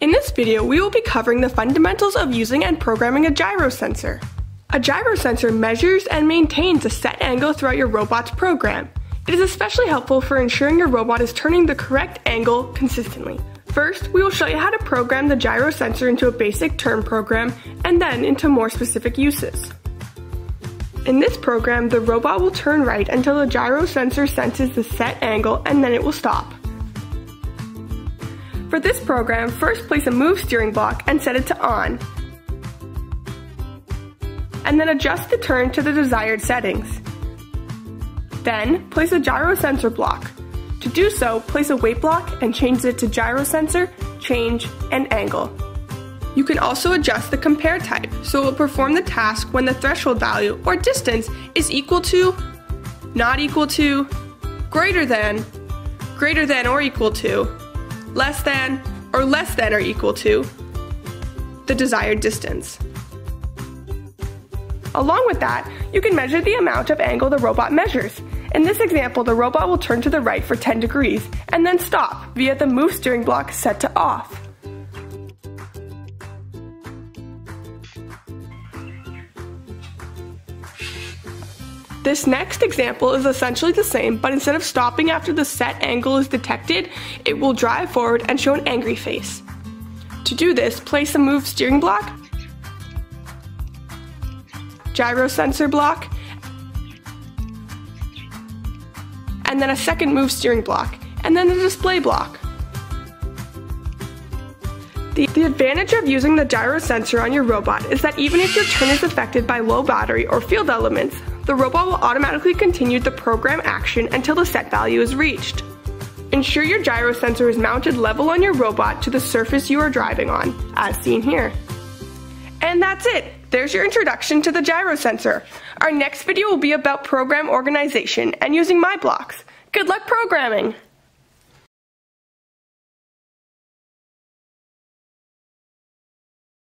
In this video, we will be covering the fundamentals of using and programming a gyro sensor. A gyro sensor measures and maintains a set angle throughout your robot's program. It is especially helpful for ensuring your robot is turning the correct angle consistently. First, we will show you how to program the gyro sensor into a basic turn program and then into more specific uses. In this program, the robot will turn right until the gyro sensor senses the set angle and then it will stop. For this program, first place a move steering block and set it to on. And then adjust the turn to the desired settings. Then, place a gyro sensor block. To do so, place a wait block and change it to gyro sensor, change, and angle. You can also adjust the compare type, so it will perform the task when the threshold value or distance is equal to, not equal to, greater than, greater than or equal to, less than, or less than or equal to the desired distance. Along with that, you can measure the amount of angle the robot measures. In this example, the robot will turn to the right for 10 degrees and then stop via the move steering block set to off. This next example is essentially the same, but instead of stopping after the set angle is detected, it will drive forward and show an angry face. To do this, place a move steering block, gyro sensor block, and then a second move steering block, and then the display block. The, the, advantage of using the gyro sensor on your robot is that even if your turn is affected by low battery or field elements, the robot will automatically continue the program action until the set value is reached. Ensure your gyro sensor is mounted level on your robot to the surface you are driving on, as seen here. And that's it! There's your introduction to the gyro sensor. Our next video will be about program organization and using MyBlocks. Good luck programming!